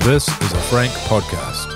This is a Frank podcast.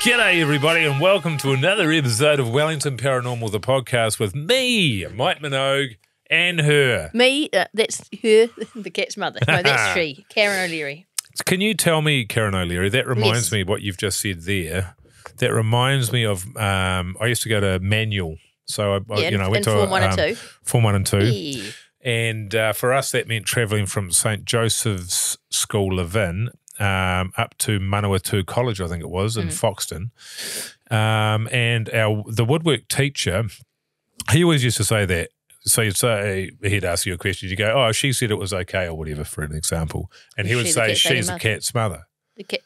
G'day, everybody, and welcome to another episode of Wellington Paranormal, the podcast with me, Mike Minogue, and her. Me, uh, that's her, the cat's mother. No, that's she, Karen O'Leary. Can you tell me, Karen O'Leary, that reminds Yes. me what you've just said there. That reminds me of um, I used to go to Manual. So, I, Yeah, you know, I went to Form One and um, Two. Form 1 and 2. Yeah. And uh, for us, that meant travelling from St. Joseph's School, Levin, um, up to Manawatu College, I think it was, in Mm. Foxton. Um, and our the woodwork teacher, he always used to say that. So you'd say, he'd ask you a question, you go, oh, she said it was okay, or whatever, for an example. And he would she the say, she's the mother? cat's mother. The cat,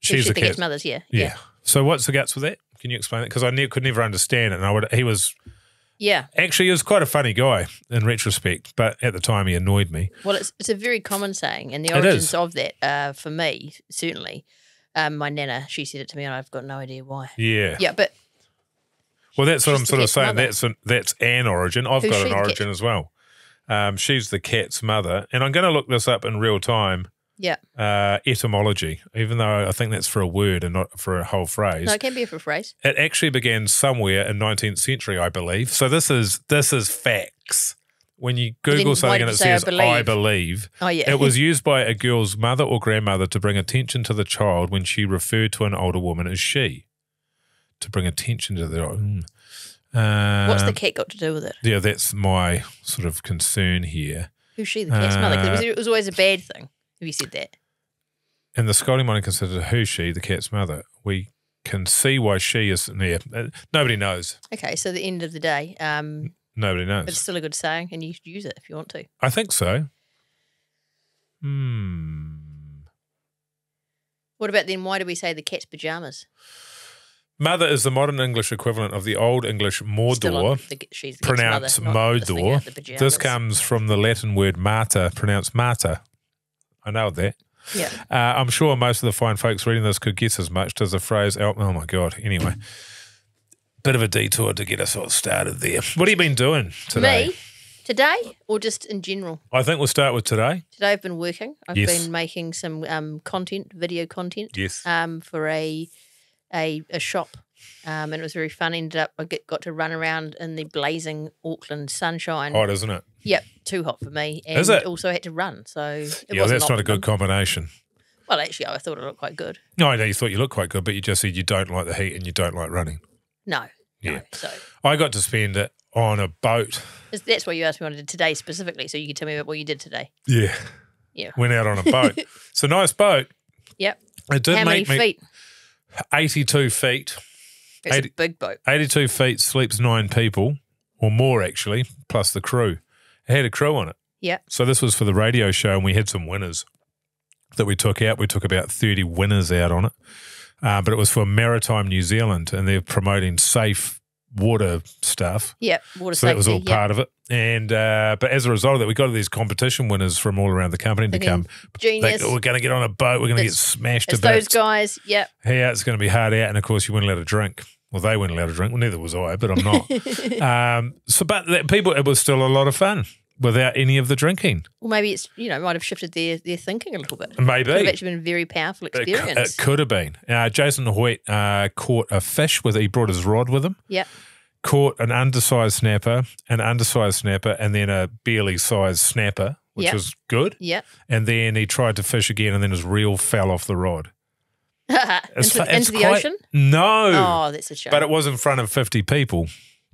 She's she the cat's mother's, yeah. yeah. So what's the guts with that? Can you explain it? Because I ne- could never understand it. And I would, he was Yeah. actually he was quite a funny guy in retrospect, but at the time he annoyed me. Well, it's, it's a very common saying, and the origins of that, uh, for me, certainly, um, my nana, she said it to me, and I've got no idea why. Yeah. Yeah, but Well, that's what I'm sort of saying. mother. That's an, that's an origin. I've Who's got an origin as well. Um, she's the cat's mother, and I'm going to look this up in real time. yeah. Uh, etymology, even though I think that's for a word and not for a whole phrase. No, it can be a phrase. It actually began somewhere in 19th century, I believe. So this is this is facts. When you Google something and it say, "I says "I believe"? believe," Oh, yeah. it was used by a girl's mother or grandmother to bring attention to the child when she referred to an older woman as she. To bring attention to the. Mm. What's the Um, cat got to do with it? yeah, that's my sort of concern here. Who's she, the cat's mother? 'Cause It was, uh, always a bad thing if you said that. And the Scotty might consider who she, the cat's mother. We can see why she is. Yeah, uh, nobody knows. Okay, so the end of the day, um, Nobody knows. but it's still a good saying, and you should use it if you want to. I think so. Hmm. What about then? Why do we say the cat's pajamas? Mother is the modern English equivalent of the Old English Mordor, the, pronounced mother, Modor. out the pajamas. This comes from the Latin word mater, pronounced mater. I know that. Yeah. Uh, I'm sure most of the fine folks reading this could guess as much. Does the phrase, oh, oh my God. Anyway, bit of a detour to get us all started there. What have you been doing today? Me today, or just in general? I think we'll start with today. Today I've been working. I've Yes. been making some um, content, video content, Yes. um, for a a, a shop, um, and it was very fun. Ended up I get, got to run around in the blazing Auckland sunshine. Hot, isn't it? Yep, too hot for me, and Is it? also had to run. So it yeah, that's not a good combination. Well, actually, I thought it looked quite good. No, I know you thought you looked quite good, but you just said you don't like the heat and you don't like running. No, Yeah. no. So I got to spend it on a boat. that's why you asked me what I did today specifically, so you could tell me about what you did today. Yeah. Yeah. Went out on a boat. it's a nice boat. Yep. It did How many make me feet? 82 feet. It's Eighty- a big boat. 82 feet sleeps nine people or more, actually, plus the crew. It had a crew on it. Yep. So this was for the radio show, and we had some winners that we took out. We took about 30 winners out on it. Uh, but it was for Maritime New Zealand, and they're promoting safe water stuff. Yep. Water So that was all yep. part of it. And uh, but as a result of that, we got all these competition winners from all around the company to come. They, Genius. we're going to get on a boat. We're going to get smashed to It's those guys. Yep. Yeah, it's going to be hard out, and of course, you weren't allowed to drink. Well, they weren't allowed to drink. Well, neither was I, but I'm not. um, so, but that, people, it was still a lot of fun without any of the drinking. Well, maybe it's you know might have shifted their their thinking a little bit. Maybe Could have actually been a very powerful it, cou- experience. it could have been. Uh, Jason Hoyt uh, caught a fish with. He brought his rod with him. Yep. Caught an undersized snapper, an undersized snapper, and then a barely sized snapper, which Yep. was good. Yep. And then he tried to fish again, and then his reel fell off the rod. It's into it's into the quite- ocean. No, Oh, that's a shame. but it was in front of 50 people.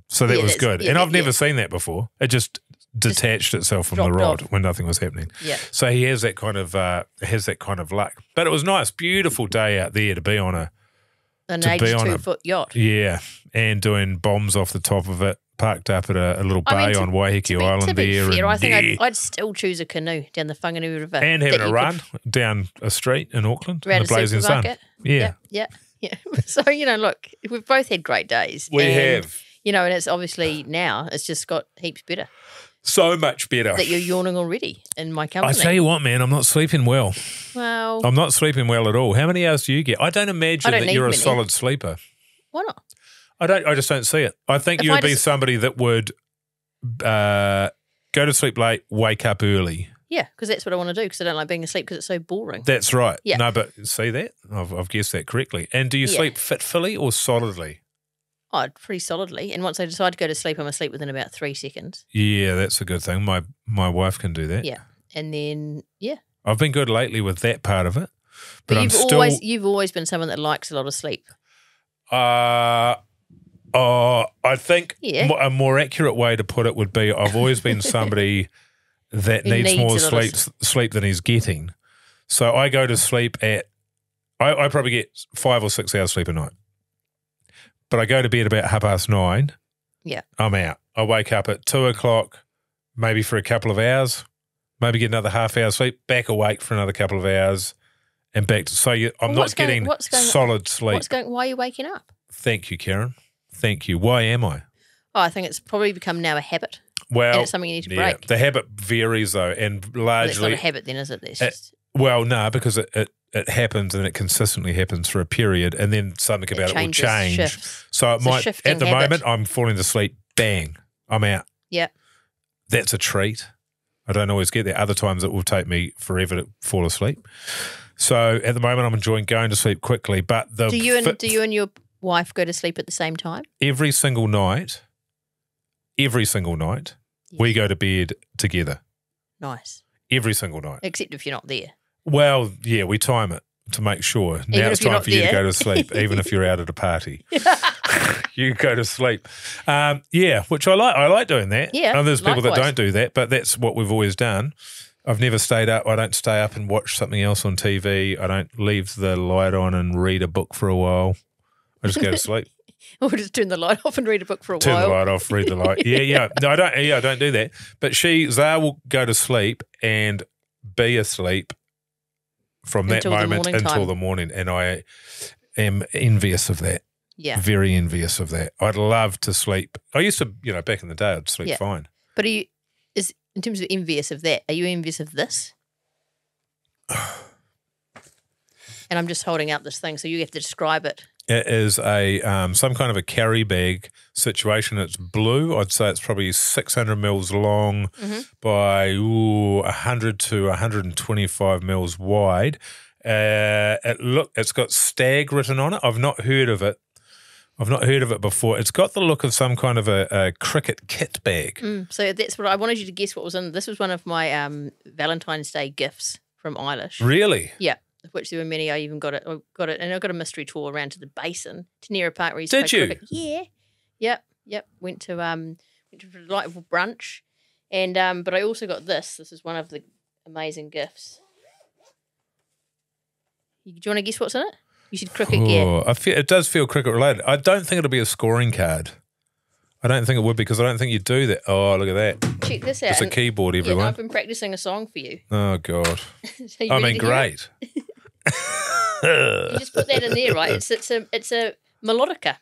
So that Yeah, was good. yeah, and I've never yeah. seen that before. It just detached itself from the rod off. when nothing was happening. yeah. So he has that kind of uh, has that kind of luck. But it was nice, beautiful day out there to be on a An to be on a- eighty-two foot yacht. yeah, and doing bombs off the top of it, parked up at a, a little I bay mean, to- on Waiheke be, Island there, fair, and, I think yeah, I'd, I'd still choose a canoe down the Whanganui River and having a you could- run down a street in Auckland in the blazing sun. Yeah, Yeah, yeah, yeah. so you know, look, we've both had great days. we and, have. You know, and it's obviously now it's just got heaps better. So much better. that you're yawning already in my company. I tell you what, man, I'm not sleeping well. well, I'm not sleeping well at all. How many hours do you get? I don't imagine I don't that you're a many. solid sleeper. why not? I don't. I just don't see it. I think If you would be somebody that would uh, go to sleep late, wake up early. Yeah, because that's what I want to do. Because I don't like being asleep because it's so boring. That's right. Yeah. No, but see that I've, I've guessed that correctly. And do you Yeah. sleep fitfully or solidly? Oh, pretty solidly. And once I decide to go to sleep, I'm asleep within about three seconds. Yeah, that's a good thing. My my wife can do that. Yeah. And then yeah, I've been good lately with that part of it, but, but, you've still. always you've always been someone that likes a lot of sleep. Uh, oh, I think Yeah. a more accurate way to put it would be I've always been somebody that needs, needs more a lot of sleep sleep than he's getting. So I go to sleep at I, I probably get five or six hours sleep a night. But I go to bed about half past nine. Yeah. I'm out. I wake up at two o'clock, maybe for a couple of hours, maybe get another half hour sleep, back awake for another couple of hours, and back to so you, I'm Well, not going- getting what's going- solid sleep. What's going? Why are you waking up? Thank you, Karen. Thank you. Why am I? Oh, I think it's probably become now a habit, Well, it's something you need to yeah, break. the habit varies though, and Well, it's not largely, a habit, then, is it? It's just well, no, because it, it it happens and it consistently happens for a period, and then something about it, will change. shifts. So it It's might. At the habit. moment, I'm falling to sleep. Bang, I'm out. Yeah. That's a treat. I don't always get there. Other times it will take me forever to fall asleep. So at the moment, I'm enjoying going to sleep quickly. But the Do you and fit- do you and your wife go to sleep at the same time? every single night, every single night, we go to bed together. Nice, Every single night. except if you're not there. Well, yeah, we time it to make sure. Now Even it's time for you to go to sleep, even if you're out at a party. you go to sleep. Um, yeah, which I like. I like doing that. Yeah, And there's people that don't do that, but that's what we've always done. I've never stayed up. I don't stay up and watch something else on TV. I don't leave the light on and read a book for a while. I just go to sleep. or just turn the light off and read a book for a Turn while. Turn the light off, read the light. Yeah, yeah. No, I don't. Yeah, I don't do that. But she, Zara, will go to sleep and be asleep from that Until the moment morning until time. the morning, and I am envious of that. Yeah, Very envious of that. I'd love to sleep. I used to, you know, back in the day, I'd sleep Yeah. fine. but are you is in terms of envious of that? Are you envious of this? and I'm just holding up this thing, so you have to describe it. It is a um, some kind of a carry bag situation. It's blue. I'd say it's probably 600 mils long Mhm. by ooh, 100 to 125 mils wide. Uh, it look, it's got stag written on it. I've not heard of it. I've not heard of it before. It's got the look of some kind of a, a cricket kit bag. Mm, so that's what I wanted you to guess. What was in this was one of my um, Valentine's Day gifts from Eilish. Really? Yeah, of which there were many. I even got it. I got it, and I got a mystery tour around to the basin, to near a park where you Did you? Cricket. Yeah, yep, yep. Went to um, went to a delightful brunch, and um, but I also got this. This is one of the amazing gifts. You, do you want to guess what's in it? You said cricket gear. Oh, I feel, it does feel cricket related. I don't think it'll be a scoring card. I don't think it would be because I don't think you do that. Oh, look at that. Check this out. It's a keyboard, yeah, everyone. I've been practicing a song for you. Oh God! So you I mean, to hear it? great. You just put that in there, right? It's it's a it's a melodica.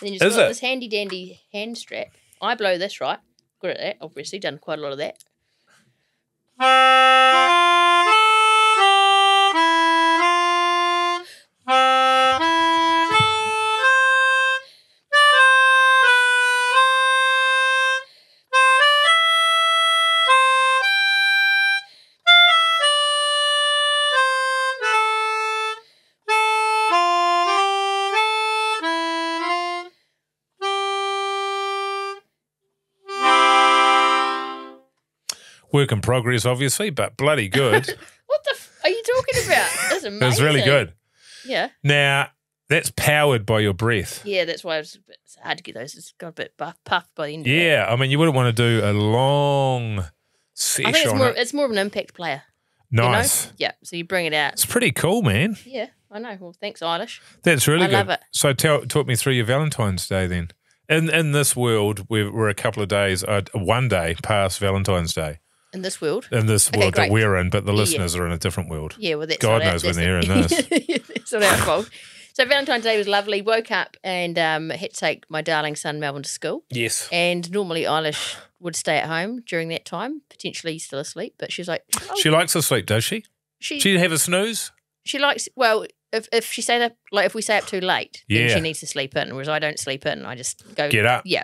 And then you just Is got it? this handy dandy hand strap. I blow this, right? Good at that, obviously, done quite a lot of that. Work in progress, obviously, but bloody good. What the f- are you talking about? That's it amazing. was really good. Yeah, Now that's powered by your breath. yeah. That's why it's, bit, hard to get those. It's got a bit buff, puffed by the end. of it. Yeah, I mean, you wouldn't want to do a long session. I think it's more. it. It's more of an impact player. you know? Nice. Yeah. So you bring it out. It's pretty cool, man. Yeah, I know. Well, thanks, Eilish. That's really I good. love it. So, tell, talk me through your Valentine's Day then. In in this world, we're, we're a couple of days, uh, one day past Valentine's Day. In this world. In this Okay, world that we're in, but the listeners yeah. are in a different world. Yeah, well, that's God not our- knows when that's they're not- hearing it's not our fault. So Valentine's Day was lovely. Woke up and um, had to take my darling son Melbourne to school. Yes. And normally Eilish would stay at home during that time, potentially still asleep. But she was like, oh, She likes to sleep, does she? she, She have a snooze? she likes well. If, if she stay up like if we stay up too late, then Yeah. she needs to sleep in. Whereas I don't sleep in. I just go Get up. Yeah,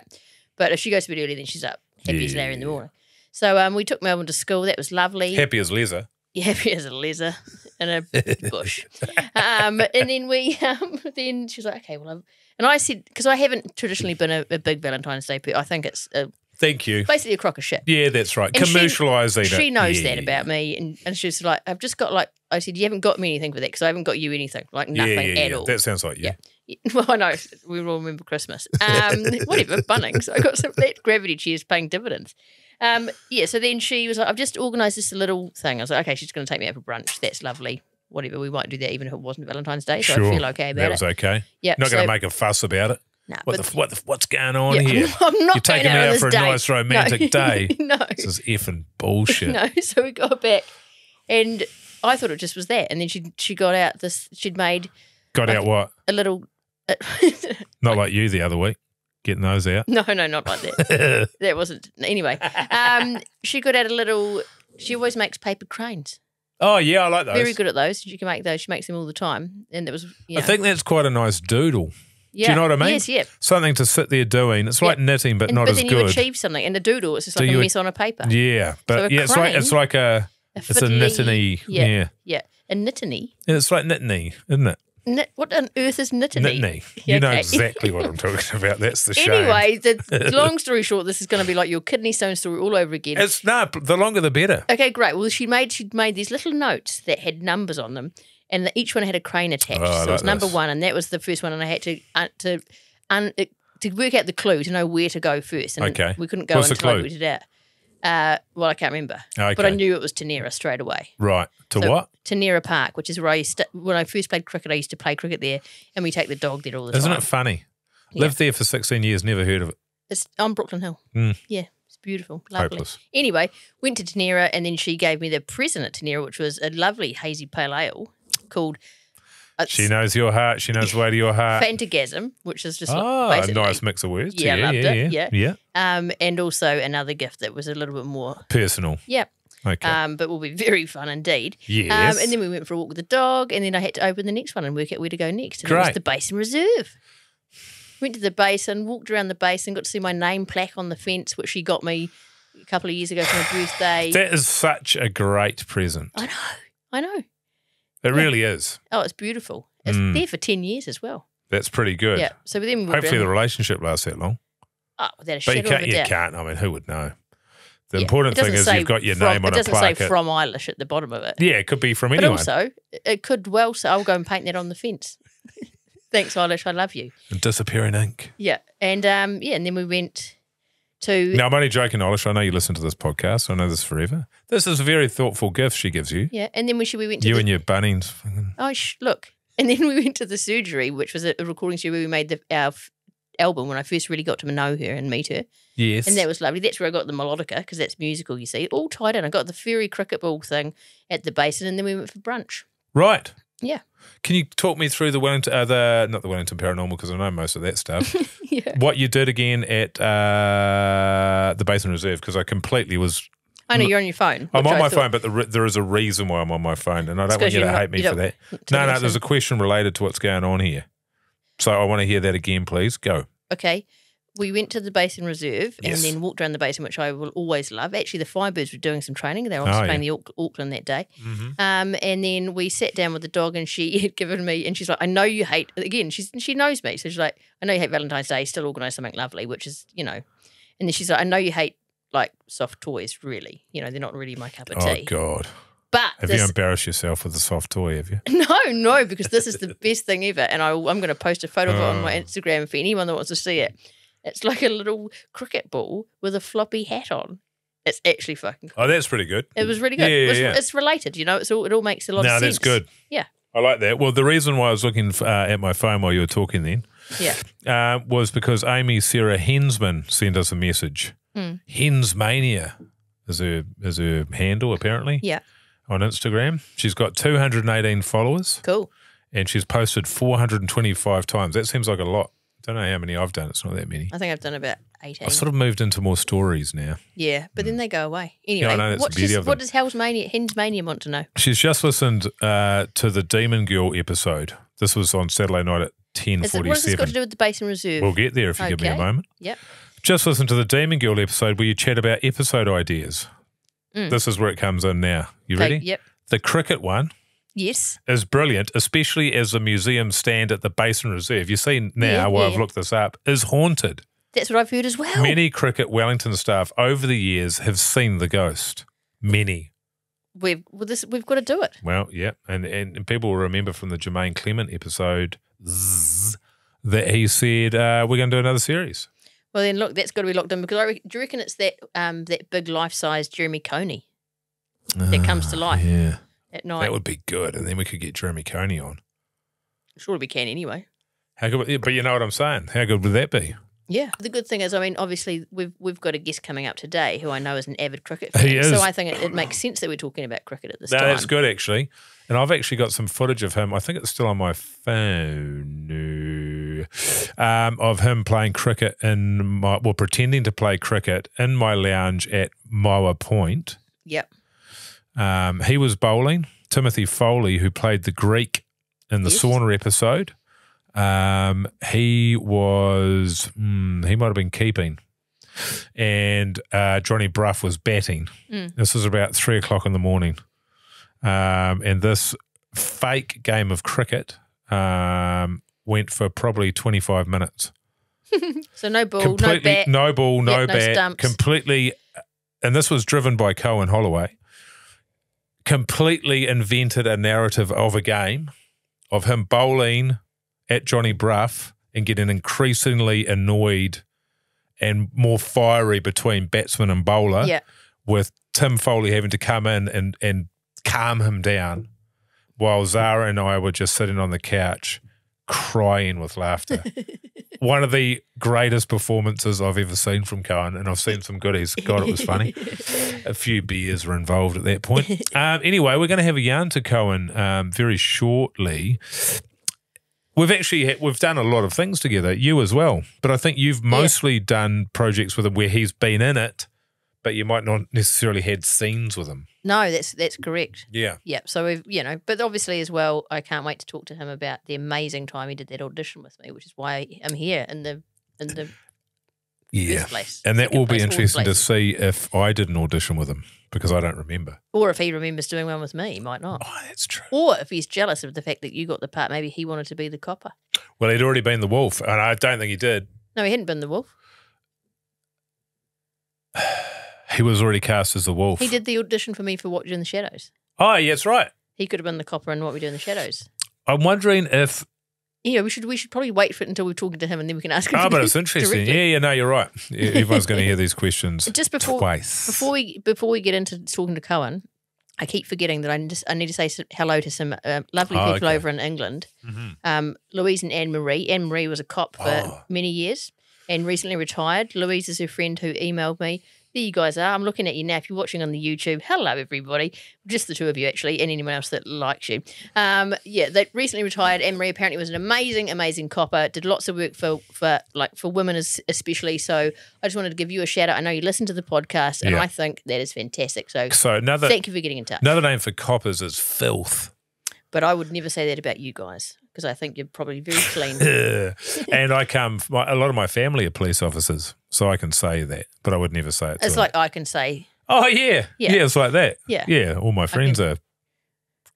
but if she goes to bed early, then she's up happy as Yeah. Larry in the morning. So um, we took Melbourne to school. That was lovely. Happy as leather. Yeah, happy as a leather in a bush. Um, and then we, um, then she was like, okay, well, I'm, and I said, because I haven't traditionally been a, a big Valentine's Day person. I think it's uh Thank you. basically a crock of shit. Yeah, that's right. And she- it. She knows Yeah. that about me. And, and she was like, I've just got like, I said, you haven't got me anything for that because I haven't got you anything, like nothing yeah, yeah, at yeah. all. That sounds like you. Yeah. Well, I know. We all remember Christmas. Um, whatever, Bunnings. I got some that gravity cheers paying dividends. Um, yeah, so then she was like, I've just organised this little thing. I was like, okay, she's going to take me out for brunch. That's lovely. Whatever, we might do that even if it wasn't Valentine's Day. So Sure. I feel okay about That it. was okay. yeah, Not so, going to make a fuss about it. Nah, What the, what the, what's going on yeah, here? I'm not You're taking me out, on out this for a date. nice romantic no. day. no, This is effing bullshit. no. So we got back, and I thought it just was that. And then she she got out this. She'd made Got out what? a little. Not like you the other week, getting those out. no, no, not like that. that wasn't anyway. Um, she got out a little. She always makes paper cranes. oh yeah, I like those. Very good at those. She can make those. She makes them all the time, and it was. Yeah. I think that's quite a nice doodle. yeah. Do you know what I mean? Yes, yeah. Something to sit there doing. It's like knitting, but And, not but as then good. you achieve something, and the doodle it's just like Do a you- mess on a paper. yeah, but So a yeah, it's like it's like a A it's a fiddly- Yeah, Yeah, yeah. A knittany. And it's like knittany, isn't it? Knit, what on earth is? Knittany. Yeah, You know exactly what I'm talking about. That's the shame. Anyway, the long story short, this is going to be like your kidney stone story all over again. it's no. The longer the better. Okay, great. Well, she made she made these little notes that had numbers on them, and each one had a crane attached. Oh, so it like was number this. one, and that was the first one, and I had to uh, to un, uh, to work out the clue to know where to go first. And Okay. we couldn't go What's until I worked it out. Uh, well, I can't remember, Okay. but I knew it was Tanera straight away. Right. To So- what? Tanera Park, which is where I used to, when I first played cricket, I used to play cricket there, and we take the dog there all the time. Isn't it funny? Yeah. Lived there for 16 years, never heard of it. It's on Brooklyn Hill. Mm. Yeah, it's beautiful, lovely. Hopeless. Anyway, went to Tanera, and then she gave me the present at Tanera, which was a lovely hazy pale ale called uh, She knows your heart. She knows the way to your heart. Fantagasm, which is just Ah, basically, nice mix of words. Yeah, Yeah, yeah, it. yeah, Yeah. um, and also another gift that was a little bit more, Personal. Yep. Okay. um, but will be very fun indeed. yes. Um, and then we went for a walk with the dog, and then I had to open the next one and work out where to go next. And it was the Basin Reserve. Went to the basin, walked around the basin, got to see my name plaque on the fence, which she got me a couple of years ago for my birthday. that is such a great present. I know, I know. It really is. Oh, it's beautiful. It's Mm. there for 10 years as well. That's pretty good. Yeah. So then we walked Hopefully, the relationship lasts that long. oh, without a But shadow you can't. of a You doubt. can't. I mean, who would know? The Yeah. important thing is you've got your from, name on It a doesn't say plaque. from Eilish at the bottom of it. yeah, it could be from But anyone. also, it could well say, I'll go and paint that on the fence. Thanks, Eilish. I love you. And disappearing ink. Yeah. And um, yeah, and then we went to No, I'm only joking, Eilish. I know you listen to this podcast. I know this forever. This is a very thoughtful gift she gives you. yeah, and then we should we went to You the, and your Bunnings. oh sh- look, and then we went to the surgery, which was a, recording studio where we made the our f- album when I first really got to know her and meet her, Yes. and that was lovely. That's where I got the melodica because that's musical. You see, it all tied in. I got the fairy cricket ball thing at the basin, and then we went for brunch. right. Yeah. Can you talk me through the Wellington, uh, the not the Wellington Paranormal because I know most of that stuff. yeah, what you did again at uh, the Basin Reserve because I completely was. I know you're on your phone. I'm on I my thought- phone, but the, re- there is a reason why I'm on my phone, and I don't want you to not- hate me for that. No, no, there's a question related to what's going on here, so I want to hear that again, please. Go. Okay. We went to the Basin Reserve Yes. and then walked around the basin, which I will always love. Actually, the Firebirds were doing some training. They were also Oh, playing the Auckland that day. Mm-hmm. Um, and then we sat down with the dog, and she had given me, and she's like, "I know you hate." Again, she's she knows me, so she's like, "I know you hate Valentine's Day. Still organise something lovely," which is, you know. And then she's like, "I know you hate like soft toys. Really, you know, they're not really my cup of tea. Oh. God, But have you embarrassed yourself with a soft toy? Have you? no, no, because this is the best thing ever, and I, I'm going to post a photo of it on my Oh. Instagram for anyone that wants to see it. It's like a little cricket ball with a floppy hat on. It's actually fucking. cool. Oh, that's pretty good. It was really good. Yeah, yeah, it was, yeah. It's related, you know. It's all. It all makes a lot No, of sense. that's good. Yeah. I like that. Well, the reason why I was looking uh, at my phone while you were talking then Yeah. uh, was because Amy Sarah Hensman sent us a message. Hmm. Hensmania is her is her handle apparently. Yeah. On Instagram, she's got 218 followers, Cool. and she's posted 425 times. That seems like a lot. Don't know how many I've done. It's not that many. I think I've done about 18. I've sort of moved into more stories now. yeah, but then they go away. Anyway, Mm. I know, that's the what's beauty this- of what them. does Hell's Mania, Hen's Mania want to know? She's just listened uh, to the Demon Girl episode. This was on Saturday night at Is it, what has this got to 10:47. do with the Basin Reserve? We'll get there if you give me a Okay. moment. yep. Just listen to the Demon Girl episode where you chat about episode ideas. Mm. This is where it comes in now. You Okay, ready? Yep. The cricket one Yes. is brilliant, especially as the museum stand at the Basin Reserve. You see now, Yeah, while I've looked this up, is haunted. That's what I've heard as well. Many cricket Wellington staff over the years have seen the ghost. Many. We've well, this we've got to do it. Well, yeah, and, and, and people will remember from the Jemaine Clement episode zzz, that he said uh, we're going to do another series. Well, then look, that's got to be locked in because I re- do you reckon it's that um that big life size Jeremy Coney that comes to life Ah, Yeah, at night? that would be good, and then we could get Jeremy Coney on. Surely we can anyway. How good? yeah, But you know what I'm saying? How good would that be? Yeah. The good thing is, I mean, obviously we've we've got a guest coming up today who I know is an avid cricket fan. He is. So I think it, it makes sense that we're talking about cricket at this No, time. that's good actually. And I've actually got some footage of him. I think it's still on my phone. Um, of him playing cricket in my well, pretending to play cricket in my lounge at Moa Point. Yep. Um, he was bowling. Timothy Foley, who played the Greek in the Yes. sauna episode, um, he was mm, he might have been keeping, and uh, Johnny Brugh was batting. Mm. This was about three o'clock in the morning, um, and this fake game of cricket um, went for probably twenty five minutes So no ball, no bat. no ball, no Yep, no bat, stumps. completely. And this was driven by Cohen Holloway. Completely invented a narrative of a game of him bowling at Johnny Brugh and getting increasingly annoyed and more fiery between batsman and bowler. Yeah. With Tim Foley having to come in and and calm him down, while Zara and I were just sitting on the couch crying with laughter one of the greatest performances I've ever seen from Cohen, and I've seen some goodies. God, it was funny. A few beers were involved at that point. Um, anyway, we're going to have a yarn to Cohen um, very shortly. We've actually ha- we've done a lot of things together, you as well. But I think you've mostly done projects with him where he's been in it, but you might not necessarily had scenes with him. No, that's that's correct. Yeah, Yep. So we've you know, but obviously as well, I can't wait to talk to him about the amazing time he did that audition with me, which is why I'm here in the in the yeah. place. And that will be interesting to see if I did an audition with him because I don't remember. Or if he remembers doing one with me, he might not. Oh, that's true. Or if he's jealous of the fact that you got the part, maybe he wanted to be the copper. Well, he'd already been the wolf, and I don't think he did. No, he hadn't been the wolf. He was already cast as the wolf. He did the audition for me for What We Do in the Shadows. Oh, yeah, that's right. He could have been the copper in What We Do in the Shadows. I'm wondering if. Yeah, we should we should probably wait for it until we're talking to him and then we can ask him. Oh, but it's interesting. directly. Yeah, yeah, no, you're right. Everyone's going to hear these questions Just before twice. before we before we get into talking to Cohen, I keep forgetting that I just I need to say hello to some uh, lovely Oh, people okay. over in England. Mhm. Um, Louise and Anne Marie. Anne Marie was a cop for Oh. many years and recently retired. Louise is her friend who emailed me. There you guys are. I'm looking at you now. If you're watching on the YouTube, hello everybody. Just the two of you actually, and anyone else that likes you. Um, yeah, they recently retired. Emery apparently was an amazing, amazing copper. Did lots of work for for like for women as, especially. So I just wanted to give you a shout out. I know you listen to the podcast, and Yeah. I think that is fantastic. So So another thank you for getting in touch. another name for coppers is filth. But I would never say that about you guys because I think you're probably very clean. and I come. My, a lot of my family are police officers, so I can say that, but I would never say it. To it's them. like I can say, oh yeah, Yeah. yeah, it's like that. Yeah. yeah. All my friends are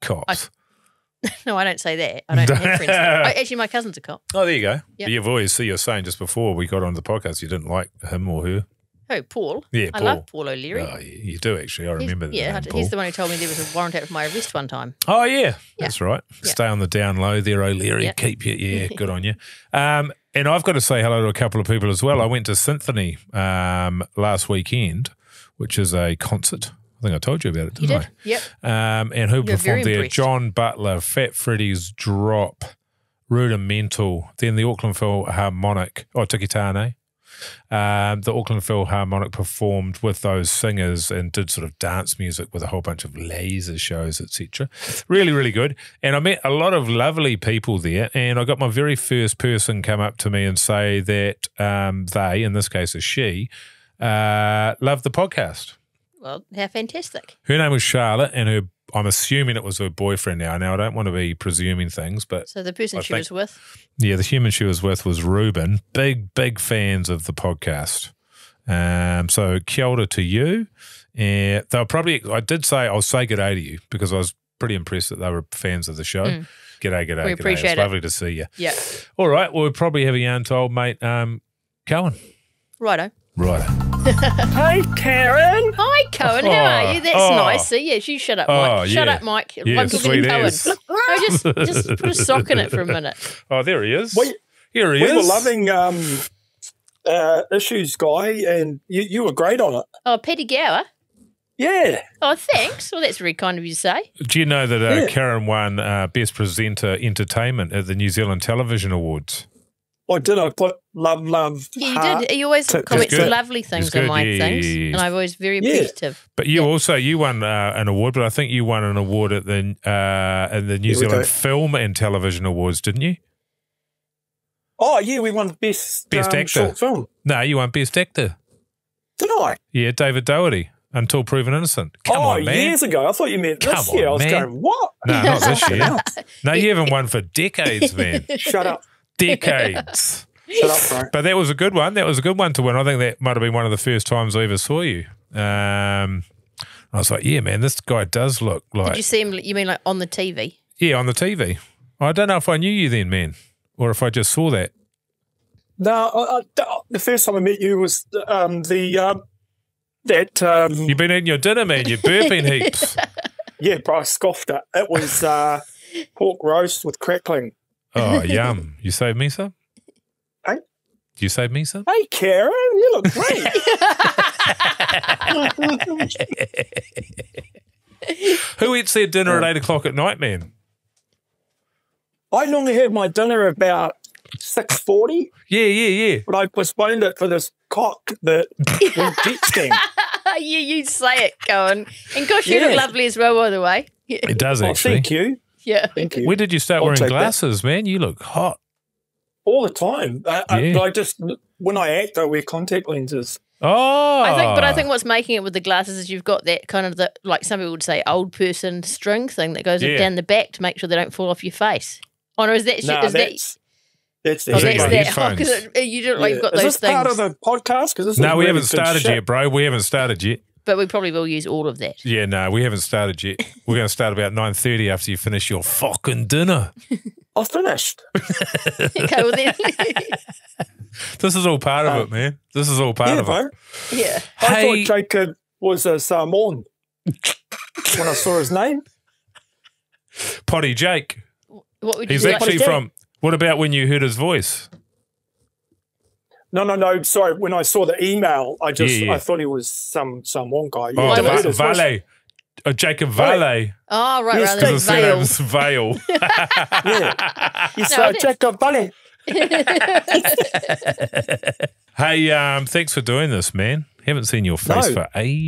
cops. no, I don't say that. I don't have friends. I, actually, my cousin's a cop. oh, there you go. But you've always see you're saying just before we got on the podcast, you didn't like him or her. Oh, Paul. Yeah, I love Paul O'Leary. Oh, you you do actually. I He's- remember that. yeah, name, he's the one who told me there was a warrant out for my arrest one time. Oh yeah, that's right. Yeah. Stay on the down low there, O'Leary. Yeah. Keep you, yeah, good on you. Um, and I've got to say hello to a couple of people as well. I went to Symphony um, last weekend, which is a concert. I think I told you about it, didn't did? Yep. I? Um, and who You're performed there? impressed. John Butler, Fat Freddy's Drop, Rudimental, then the Auckland Philharmonic, oh Tiki Taane, um, the Auckland Philharmonic performed with those singers and did sort of dance music with a whole bunch of laser shows, etc. Really, really good. And I met a lot of lovely people there. And I got my very first person come up to me and say that um, they, in this case, is she, uh, love the podcast. Well, how fantastic. Her name was Charlotte, and her I'm assuming it was her boyfriend now. Now I don't want to be presuming things, but So the person I she think- was with. yeah, the human she was with was Ruben. Big, big fans of the podcast. Um, so kia ora to you. And they'll probably, I did say, I'll say good day to you because I was pretty impressed that they were fans of the show. Mm. G'day, g'day, We g'day. appreciate it's it. lovely to see you. Yeah. All right, well, we'll probably have a yarn told, mate. Um, Cohen. Righto. Right. Hey, Karen. Hi, Cohen. How are you? That's Oh. nice. See, yes, you shut up, Oh, Mike. Shut yeah. up, Mike. Yeah, I'm talking sweet to Cohen. as. No, just, just put a sock in it for a minute. Oh, there he is. We, Here he we is. were loving um, uh, Issues Guy, and you, you were great on it. Oh, Paddy Gower. Yeah. Oh, thanks. Well, that's very kind of you to say. Do you know that uh, Yeah. Karen won uh, Best Presenter Entertainment at the New Zealand Television Awards? I did. I put love, love. Yeah, you heart. did. You always That's comment good. lovely things That's on my Yeah, things, yeah, yeah, yeah. and I'm always very Yeah. appreciative. But you Yeah. also you won uh, an award, but I think you won an award at the uh, at the New Here Zealand. Film and Television Awards, didn't you? Oh, yeah, we won best, Best um, actor. short film. No, you won Best Actor. Did I? Yeah, David Dougherty, Until Proven Innocent. Come oh, on, man. years ago. I thought you meant this Come year. on, I was man. going, what? No, not this year. No, you haven't won for decades, man. Shut up. Decades. Up. But that was a good one. That was a good one to win. I think that might have been one of the first times I ever saw you. Um, I was like, yeah, man, this guy does look like. Did you see him? You mean like on the TV? yeah on the TV. I don't know if I knew you then, man, or if I just saw that. No, I, I, the first time I met you was um, the um, that um, You've been eating your dinner, man. You're burping heaps. yeah, bro. I scoffed it. It was uh, pork roast with crackling. Oh, yum. You saved me some? Hey? You saved me some? Hey, Karen, you look great. Who eats their dinner at oh. eight o'clock at night, man? I normally have my dinner about six forty, Yeah, yeah, yeah. but I postponed it for this cock that was jet skiing. yeah, you say it, Cohen. And gosh, you Yeah. look lovely as well, by the way. Yeah. It does Oh, actually. thank you, yeah. thank you. Where did you start I'll wearing take that. glasses, man? You look hot. All the time. I, I, Yeah. but I just when I act, I wear contact lenses. Oh, I think, but I think what's making it with the glasses is you've got that kind of the like some people would say old person string thing that goes Yeah. down the back to make sure they don't fall off your face. Oh no, is that No, is that that's that's the oh, that's that? Oh, headphones? Because you don't like you've got is those this things, part of the podcast? Because no, we haven't started yet, bro. We haven't started yet. But we probably will use all of that. Yeah, no, we haven't started yet. We're going to start about nine thirty after you finish your fucking dinner. I finished. okay, well then, This is all part of it, man. This is all part yeah, of bro. it. yeah. I thought Jacob was a Samoan when I saw his name. Potty Jake. What would you He's actually Jake. from. What about when you heard his voice? No, no, no. Sorry, when I saw the email, I just Yeah, yeah. I thought he was some Samoan guy. Oh, Yeah, I I Va- heard his voice. Valet. Uh, Jacob Valet. Oh right, Yes, right. Because That's his veil. name's Vale. Yeah. He's No, I Jacob Valet. hey, um, thanks for doing this, man. Haven't seen your face No. for ages.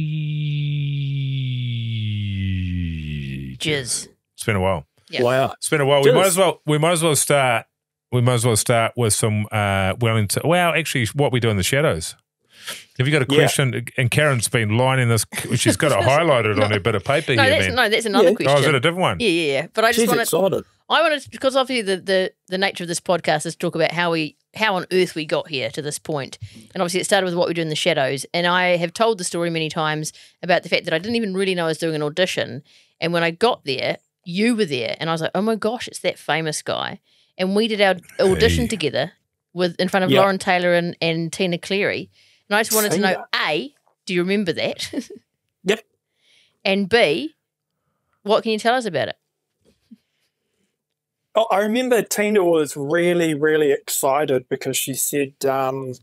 Jizz. It's been a while. Yeah. Wow. It's been a while. We might as well. We might as well start. We might as well start with some uh, Wellington. Well, actually, what we do in the shadows. Have you got a Yeah. question? And Karen's been lining this. She's got it highlighted on her bit of paper No, here, that's man. no, that's another Yeah. question. Oh, is it a different one? yeah, yeah, yeah. But I just She's wanted, excited. I wanted to, because obviously the, the the nature of this podcast is to talk about how we how on earth we got here to this point. And obviously it started with what we do in the shadows. And I have told the story many times about the fact that I didn't even really know I was doing an audition. And when I got there, you were there and I was like, Oh my gosh, it's that famous guy. And we did our audition Hey. together with in front of Yeah. Lauren Taylor and, and Tina Cleary. And I just wanted to know A, do you remember that? Yep. And B, what can you tell us about it? Oh, I remember Tina was really, really excited because she said um,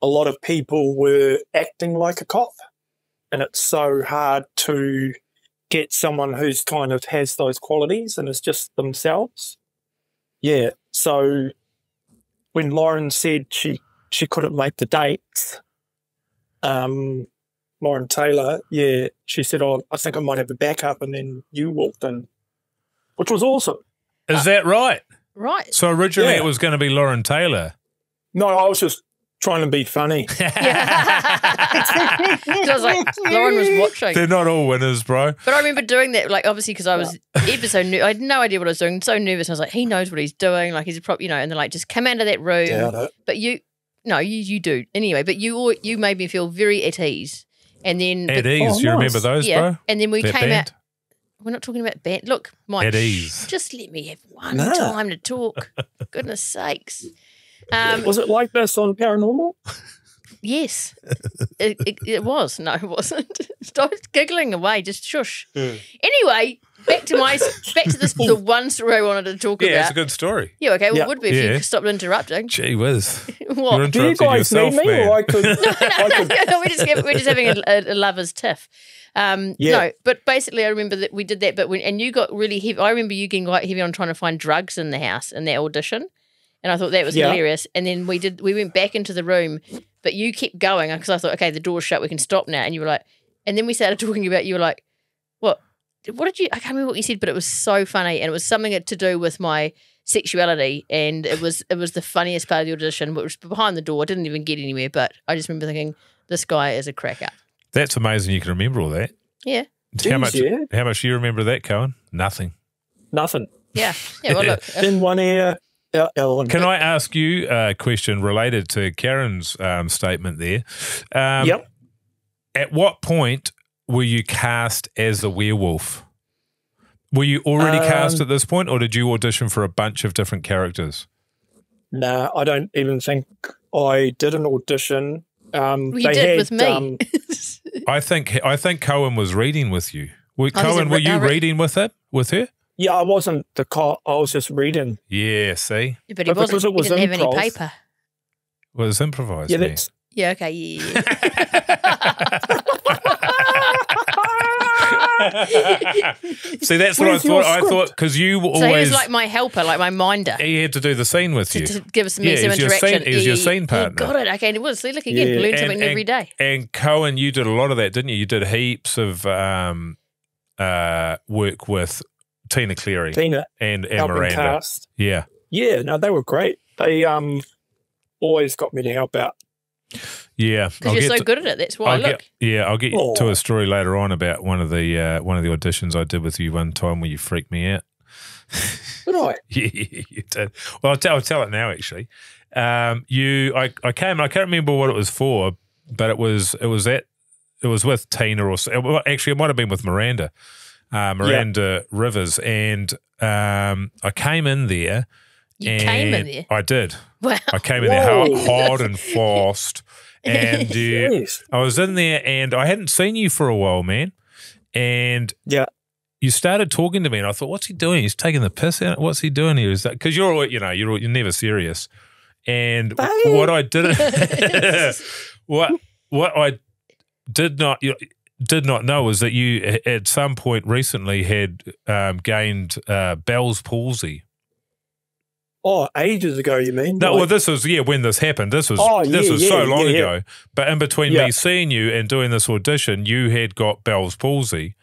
a lot of people were acting like a cop, and it's so hard to get someone who's kind of has those qualities and is just themselves. Yeah. So when Lauren said she she couldn't make the dates. Um, Lauren Taylor, yeah, she said, "Oh, I think I might have a backup," and then you walked in, which was awesome. Is that right? Right. So originally Yeah. it was going to be Lauren Taylor. No, I was just trying to be funny. Yeah. So I was like, Lauren was watching. They're not all winners, bro. But I remember doing that, like obviously because I was ever so new. I had no idea what I was doing. So nervous. I was like, he knows what he's doing. Like he's a prop, you know. And they're like, just come out of that room. Doubt it. But you, no, you you do anyway. But you all, you made me feel very at ease. And then At but- ease. Oh, Do you remember those, yeah. bro? And then we That came band? out. We're not talking about band. Look, Mike. At ease. Just let me have one No. time to talk. Goodness sakes. Um, Was it like this on Paranormal? Yes, it, it, it was. No, it wasn't. Stop giggling away. Just shush. Anyway, back to my back to this the one story I wanted to talk about. Yeah, it's a good story. yeah, okay. Well, Yeah. it would be if Yeah. you stopped interrupting. Gee whiz. what? You're Do you guys yourself, need me, man. or I could? I could no, we're just we're just having a, a, a lovers tiff. Um, Yeah. No, but basically, I remember that we did that. But when and you got really heavy. I remember you getting quite heavy on trying to find drugs in the house in that audition, and I thought that was Yeah. hilarious. And then we did. We went back into the room, but you kept going because I thought, okay, the door's shut. We can stop now. And you were like, and then we started talking about. You were like, what? What did you? I can't remember what you said, but it was so funny, and it was something to do with my sexuality, and it was it was the funniest part of the audition, which was behind the door. I didn't even get anywhere, but I just remember thinking, this guy is a cracker. That's amazing you can remember all that. Yeah. how Jeez, much yeah. how much do you remember that, Cohen? Nothing. nothing. Yeah. Yeah. Well, look. uh, In one ear, out Ellen. Can I ask you a question related to Karen's um, statement there? Um, yep. At what point were you cast as a werewolf? Were you already Um, cast at this point, or did you audition for a bunch of different characters? Nah, I don't even think I did an audition. Um, well, you they did had, with me. um, I think I think Cohen was reading with you. Were, Cohen, were you re- reading with it with her? Yeah, I wasn't the cop. I was just reading. Yeah. See, but he But wasn't. because it was he didn't have any paper. well, it's improvised. Yeah, that's Yeah. Okay. Yeah. yeah, See, that's what I Where's your thought. I thought because you were yeah. So he always was like my helper, like my minder. he had to do the scene with To, you. to give us some, Yeah, some he's your scene- interaction. he's your scene yeah, partner. Got it. Okay. And it was. See, look again. Yeah. Learn something and- every day. And Cohen, you did a lot of that, didn't you? You did heaps of um, uh, work with Tina Cleary Tina and, and Miranda. cast. Yeah. Yeah, no, they were great. They um always got me to help out. Yeah. Because you're get so to- good at it. That's why. I'll look. get, yeah, I'll get Aw. to a story later on about one of the uh, one of the auditions I did with you one time where you freaked me out. Did I? Yeah, you did. Well, I'll tell, I'll tell it now. Actually, um, you, I, I came. I can't remember what it was for, but it was, it was at, it was with Tina or actually, it might have been with Miranda, uh, Miranda Rivers, and um, I came in there. You and came in there. I did. Wow. I came in there hard, hard and fast, and uh, Yes. I was in there, and I hadn't seen you for a while, man, and Yeah. you started talking to me, and I thought, "What's he doing? He's taking the piss out. What's he doing here?" Is that because you're, al- you know, you're you're never serious. And Bye. what I didn't, what what I did not you did not know was that you at some point recently had um, gained uh, Bell's palsy. Oh, ages ago, you mean? No, Like- well, this was yeah when this happened. This was Oh, this yeah, was yeah, so long yeah, ago. But in between me seeing you and doing this audition, you had got Bell's palsy.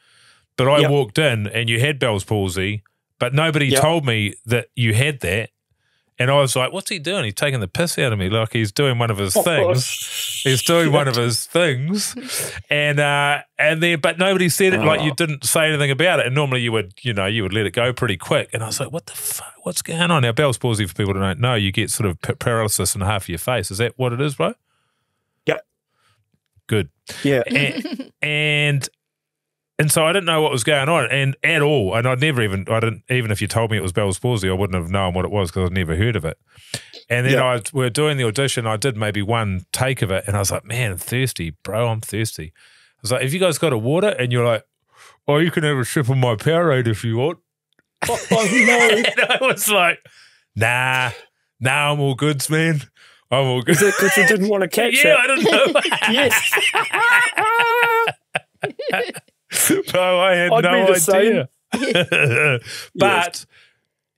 But I Yep. walked in and you had Bell's palsy, but nobody Yep. told me that you had that. And I was like, "What's he doing? He's taking the piss out of me, like he's doing one of his Oh, things." He's doing one of his things, and uh, and then but nobody said it. Like you Oh. didn't say anything about it. And normally you would, you know, you would let it go pretty quick. And I was like, "What the fuck? What's going on?" Now Bell's palsy for people who don't know, you get sort of paralysis in half of your face. Is that what it is, bro? Yep. Good. Yeah. And, and and so I didn't know what was going on, and at all. And I'd never even, I didn't even if you told me it was Bell's palsy, I wouldn't have known what it was because I'd never heard of it. And then Yeah. I we were doing the audition. I did maybe one take of it, and I was like, "Man, I'm thirsty, bro. I'm thirsty." I was like, "Have you guys got a water?" And you're like, "Oh, you can have a sip of my Powerade if you want." oh, oh, no. and I was like, "Nah, nah, I'm all goods, man. I'm all good." Because you didn't want to catch yeah, it? I don't know. Yes. Bro, oh, I had I'd no be the idea. but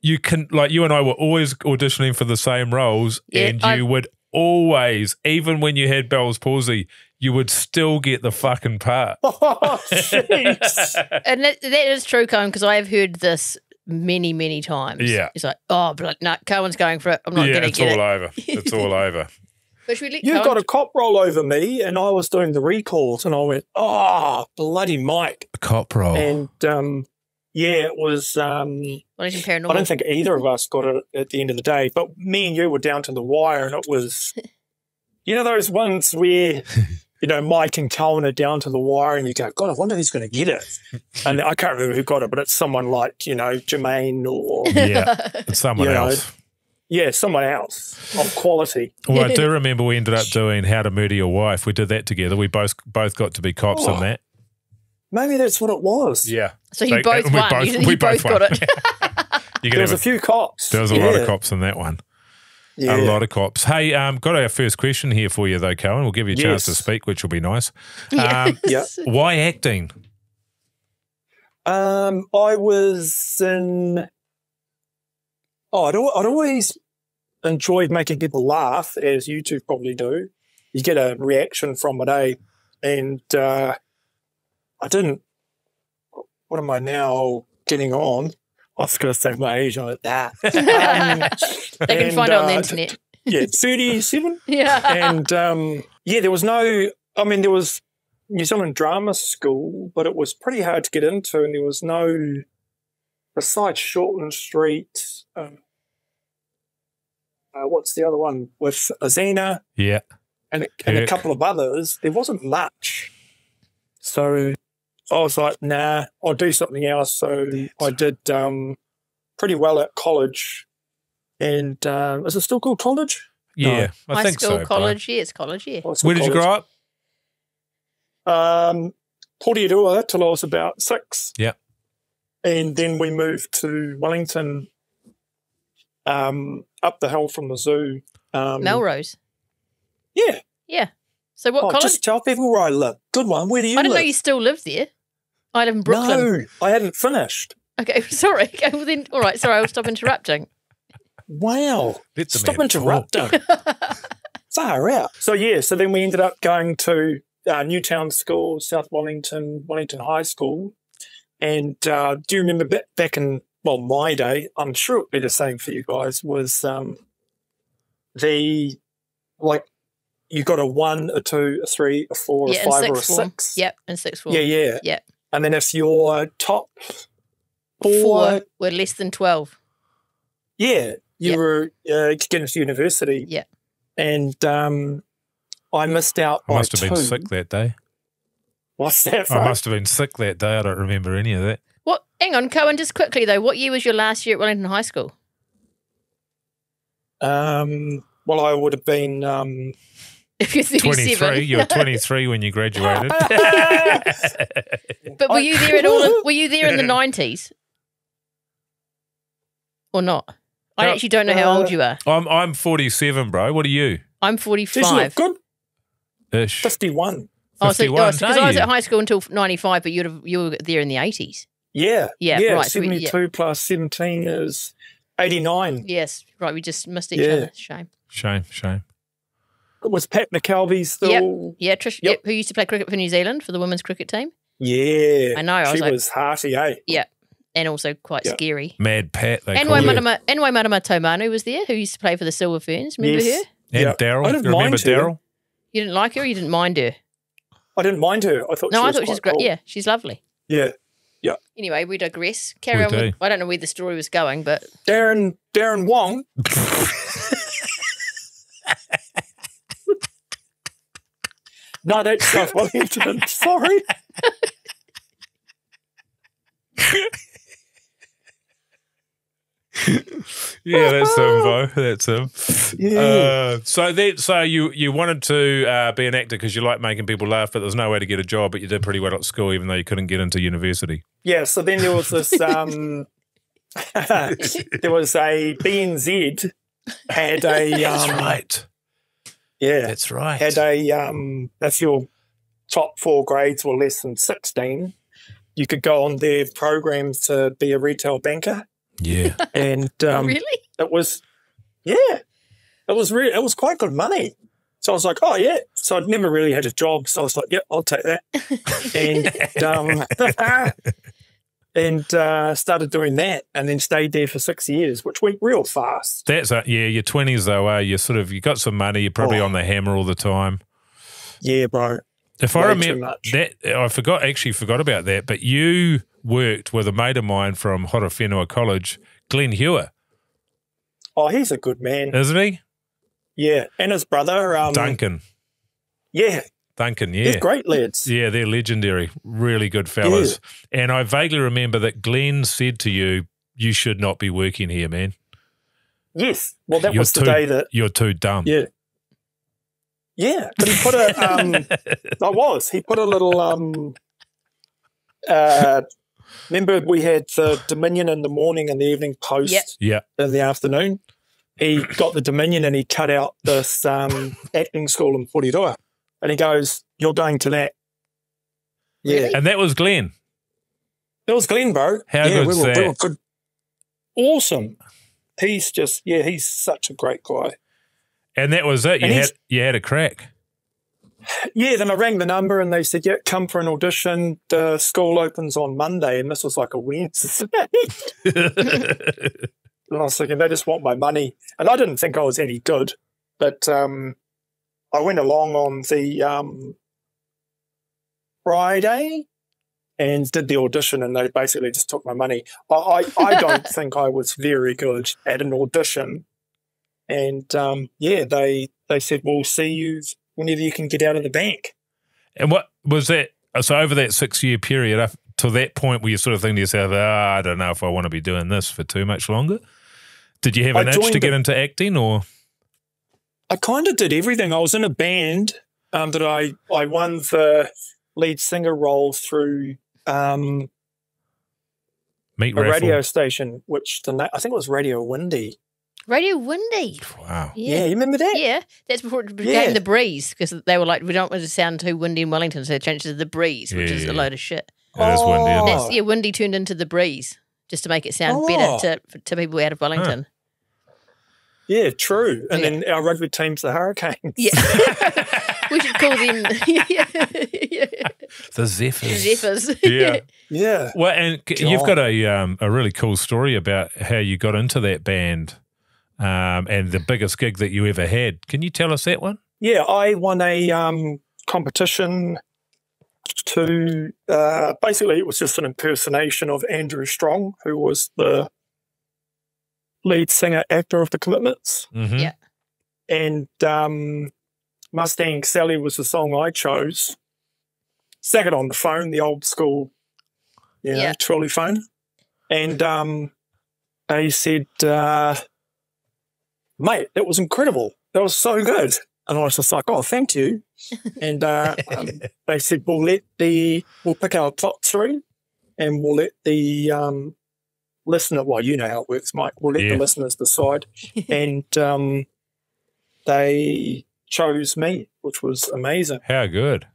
you can, like, you and I were always auditioning for the same roles, Yeah, and you I- would always, even when you had Bell's palsy, you would still get the fucking part. Oh, jeez. And that, that is true, Cohen, because I have heard this many, many times. Yeah. It's like, oh, but no, Cohen's going for it. I'm not yeah, going to it's get all it. over. It's all over. But should we let you Cohen got a cop roll over me, and I was doing the recalls, and I went, "Oh, bloody Mike!" A cop roll. And um, yeah, it was. Um, I don't think either of us got it at the end of the day, but me and you were down to the wire, and it was, you know, those ones where, you know, Mike and Cohen are down to the wire, and you go, God, I wonder who's going to get it. And I can't remember who got it, but it's someone like, you know, Jemaine or, yeah, it's someone You know, else. Yeah, someone else of quality. Well, I do remember we ended up doing How to Murder Your Wife. We did that together. We both both got to be cops Oh. on that. Maybe that's what it was. Yeah. so you So- both we won. both- you, we you both, both got it. You There was have a few cops. There was a yeah. lot of cops in that one. Yeah. A lot of cops. Hey, um, got our first question here for you though, Cohen. We'll give you a chance to speak, which will be nice. Yes. Yeah. Why acting? Um, I was in. Oh, I'd, I'd always enjoyed making people laugh, as you two probably do. You get a reaction from it, eh? And uh, I didn't. What am I now getting on? I was going to say my age on it. That. Um, They can and, find it on the uh, internet. Yeah, 37 Yeah. and um, yeah, there was no. I mean, there was New Zealand Drama School, but it was pretty hard to get into, and there was no. Besides Shortland Street, um, uh, what's the other one with Azina Yeah. and, a- and a couple of others? There wasn't much, so I was like, "Nah, I'll do something else." So I did um, pretty well at college, and uh, is it still called college? Yeah. I High think school, so. Brian. college. Yeah, it's college. Yeah. Oh, it's Where called did you grow up? Um, Porirua till I was about six. Yeah. And then we moved to Wellington, um, up the hill from the zoo. Um, Melrose. Yeah. Yeah. So what oh, college? just tell people where I live. Good one. Where do you I didn't live? know you still lived there. I live in Brooklyn. No, I hadn't finished. Okay, sorry. Okay, well then, all right. Sorry, I'll stop interrupting. Wow. Let the Stop interrupting. Far out. So, yeah, so then we ended up going to uh, Newtown School, South Wellington, Wellington High School. And uh, do you remember ba- back in, well, my day, I'm sure it'd be the same for you guys, was um, the, like, you got a one, a two, a three, a four, yeah, a five, or a sixth form. six. Yep, and six form. Yeah, yeah. Yeah. And then if you're top four, Four were less than twelve. yeah, you Yeah. were uh, getting to university. Yeah. And um, I missed out I by must have been sick that day. What's that I must have been sick that day. I don't remember any of that. What? Hang on, Cohen. Just quickly though, what year was your last year at Wellington High School? Um, well, I would have been. Um, If you're 23. You were 23 when you graduated. but were you there at all? In, were you there in the nineties, or not? I No. actually don't know how Uh, old you are. I'm I'm 47, bro. What are you? I'm Geez, you look forty-five. good. Ish. 51. Oh, so Fifty-one, because are I was at high school until ninety-five, but you'd have, you were there in the eighties. Yeah. Yeah, Yeah. right, so we- 72 plus 17 is 89. Yes, right. We just missed each Yeah. other. Shame. Shame, shame. Was Pat McKelvey still? Yeah, Trish, Yep. yep, who used to play cricket for New Zealand for the women's cricket team, Yeah. I know, I was she like- was hearty, eh? Yeah, and also quite Yeah. scary. Mad Pat, they And call her. Waimarama, and Tomanu was there, who used to play for the Silver Ferns. Remember Yes. her? And Yeah. Daryl. I didn't You mind. Daryl? You didn't like her, or you didn't mind her? I didn't mind her. I thought No, she I was thought she was great. cool. Yeah, she's lovely. Yeah. Yeah. Anyway, we digress. Carry We on. With. I don't know where the story was going, but Darren Darren Wong. no, that's South Wellington. Sorry. Yeah, that's him, bro. That's him. Yeah. Uh, so that so you you wanted to uh, be an actor because you like making people laugh, but there's no way to get a job. But you did pretty well at school, even though you couldn't get into university. Yeah, so then there was this um there was a BNZ had a um right. yeah That's right. had a um if your top four grades were less than sixteen, you could go on their program to be a retail banker. Yeah. And um really, it was yeah. it was really, it was quite good money. So I was like, oh yeah. So I'd never really had a job. So I was like, yeah, I'll take that. and um, and uh, started doing that, and then stayed there for six years, which went real fast. That's a, yeah, your twenties though. Are you sort of you got some money? You're probably Oh. on the hammer all the time. Yeah, bro. If I remember that, I forgot actually forgot about that. But you worked with a mate of mine from Horowhenua College, Glenn Hewer, Oh, he's a good man. isn't he? Yeah, and his brother. Um, Duncan, Yeah, Duncan, they're yeah. great lads. Yeah, they're legendary, really good fellas. And I vaguely remember that Glenn said to you, "You should not be working here, man. Yes. Well, that You're was the too- day that. You're too dumb." Yeah. Yeah, but he put a. Um, I was. He put a little. Um, uh, remember, we had the Dominion in the morning and the Evening Post Yep. yeah, in the afternoon. He got the Dominion and he cut out this um, acting school in Porirua. And he goes, You're going to that. Yeah. And that was Glenn. It was Glenn, bro. How yeah, good's we were, we that? were good. Awesome. He's just, yeah, he's such a great guy. And that was it. You And had you had a crack. Yeah, then I rang the number and they said, yeah, come for an audition. The school opens on Monday. And this was like a Wednesday. And I was thinking, they just want my money. And I didn't think I was any good. But um, I went along on the um, Friday and did the audition, and they basically just took my money. I, I, I don't think I was very good at an audition. And um, yeah, they, they said, we'll see you whenever you can get out of the bank. and what was that? So over that six year period, up to that point, where you sort of think to yourself, "Ah, I don't know if I want to be doing this for too much longer." Did you have an itch to get into acting, or I kind of did everything. I was in a band um, that I, I won the lead singer role through um, meat a raffle? radio station, which the I think it was Radio Windy. Radio Windy. Wow. Yeah, Yeah. you remember that? Yeah, that's before it became Yeah. the breeze because they were like, we don't want to sound too windy in Wellington, so they changed it to the breeze, which Yeah, is yeah, a load of shit. It is windy. isn't it? Oh. That's yeah, windy turned into the breeze just to make it sound Oh. better to to people out of Wellington. Yeah, true. And Yeah. then our rugby team's the Hurricanes. Yeah, we should call them The Zephyrs. Zephyrs. Yeah. Yeah. Well, and c- you've got a um, a really cool story about how you got into that band, um, and the biggest gig that you ever had. Can you tell us that one? Yeah, I won a um, competition to uh, basically it was just an impersonation of Andrew Strong, who was the lead singer actor of the Commitments. Mm-hmm. Yeah. and um, Mustang Sally was the song I chose. Sang it on the phone, the old school, you know, Yeah. trolley phone. And um, they said, uh, mate, that was incredible. That was so good. And I was just like, oh, thank you. And uh, um, they said, we'll let the, we'll pick our top three and we'll let the um, listener, well, you know how it works, Mike. We'll let Yeah. the listeners decide. and um, they chose me, which was amazing. How good.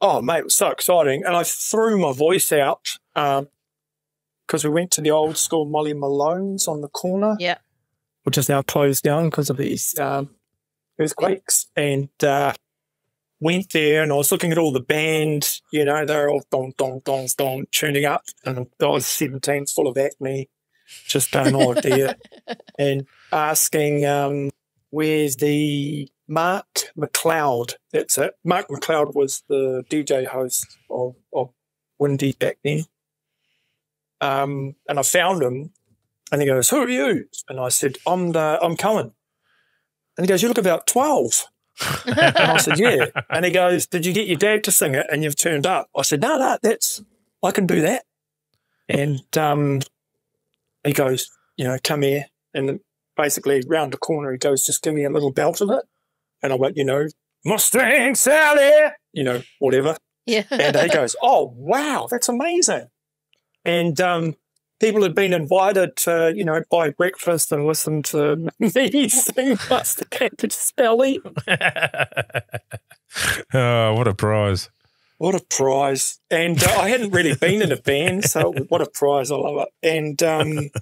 Oh, mate, it was so exciting. And I threw my voice out because we went to the old school Molly Malone's on the corner, Yeah. Which is now closed down because of these um, earthquakes. And uh, went there and I was looking at all the band, you know, they're all dong, dong, dong, dong, tuning up. And I was 17, full of acne, just don't know idea. And asking, um, where's the Mark McLeod? That's it. Mark McLeod was the DJ host of, of Windy back then. Um, and I found him and he goes, Who are you? And I said, I'm the, I'm coming. And he goes, You look about 12. And I said, Yeah. And he goes, Did you get your dad to sing it and you've turned up? I said, No, no, that's, I can do that. And um, he goes, You know, come here. And basically round the corner, he goes, Just give me a little belt of it. And I went, You know, Mustang Sally, you know, whatever. Yeah. And he goes, Oh, wow, that's amazing. And um, people had been invited to, you know, buy breakfast and listen to me sing Buster Cabbage Sally. oh, what a prize. What a prize. And uh, I hadn't really been in a band, so what a prize. I love it. And um,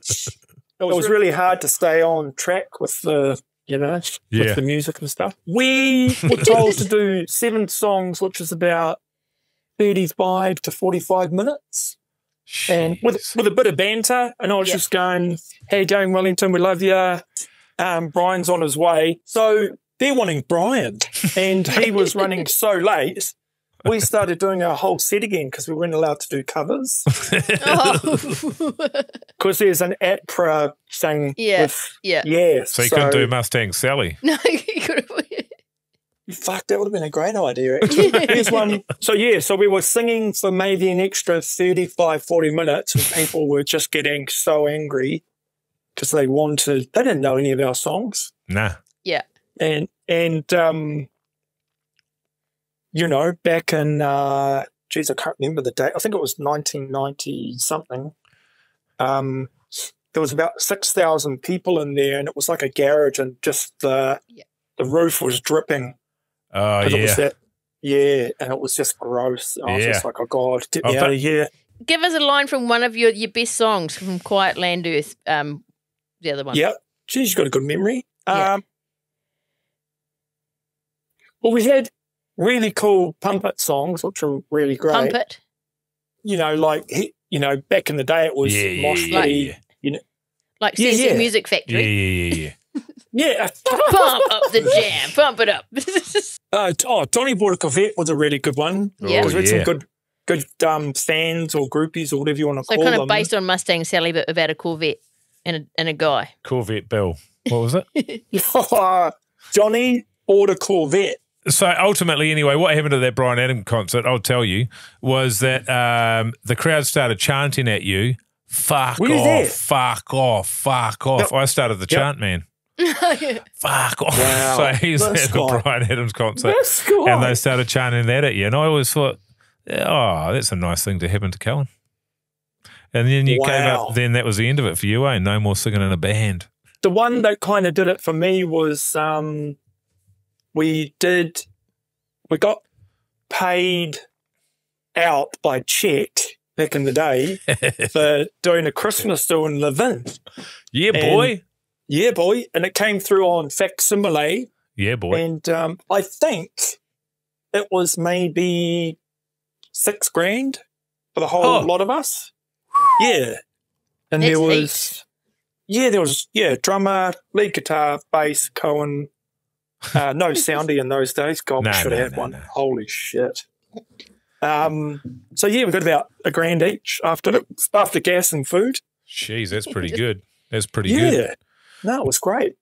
it was really hard to stay on track with the you know, Yeah. with the music and stuff. We were told to do seven songs, which is about 35 to 45 minutes. And with, with a bit of banter. And I was Yeah. just going, "Hey, going, Wellington? We love you. Um, Bryan's on his way. So they're wanting Bryan. And he was running so late. We started doing our whole set again because we weren't allowed to do covers. Oh. Because there's an APRA thing Yes. with, yeah. yeah. so you couldn't do Mustang Sally. No, you could have. Fuck, that would have been a great idea, actually. Here's one. So, yeah, so we were singing for maybe an extra 35, 40 minutes, and people were just getting so angry because they wanted, they didn't know any of our songs. Nah. Yeah. And, and, um, you know, back in, uh, geez, I can't remember the date. I think it was 1990 something. Um, there was about 6,000 people in there, and it was like a garage, and just the, Yeah. the roof was dripping. Oh, 'Cause it was yeah. that, yeah, and it was just gross. I was Yeah. just like, oh god, get Oh, me but- out of here. Give us a line from one of your, your best songs from Quiet Land Earth. Um, the other one. Yep. She's got a good memory. Yeah. Um, well, we had really cool pump it songs, which were really great. Pump it. You know, like you know, back in the day, it was Yeah, yeah, Mosh yeah, Pity. yeah. Like Yeah, yeah. Music Yeah, Factory. yeah, yeah, yeah. Yeah. Pump up the jam. Pump it up. Uh, oh, Donny bought a Corvette was a really good one. Yeah. Because we had Oh, yeah. some good, good um, fans or groupies or whatever you want to so call kind of based on Mustang Sally, but about a Corvette and a, and a guy. Corvette Bill. What was it? Johnny bought a Corvette. So ultimately, anyway, what happened at that Bryan Adam concert, I'll tell you, was that um, the crowd started chanting at you, fuck off, there? fuck off, fuck off. I started the Yep. chant, man. Fuck off. Wow. So he's That's at the cool. Bryan Adams concert. That's cool. And they started chanting that at you. And I always thought, oh, that's a nice thing to happen to Cohen. And then you gave Wow. up, then that was the end of it for you, eh? No more singing in a band. the one that kind of did it for me was um, we did we got paid out by check back in the day for doing a Christmas do in Levin. yeah, And- boy. Yeah, boy, and it came through on facsimile, Yeah, boy. and um, I think it was maybe six grand for the whole Oh. lot of us. Yeah, and That's there was. heaps. Yeah, there was yeah drummer, lead guitar, bass, Cohen. Uh, no soundy in those days. God, No, we should no, have had no, one. no. Holy shit! Um, so yeah, we got about a grand each after after gas and food. Jeez, that's pretty good. That's pretty yeah, good. No, it was great.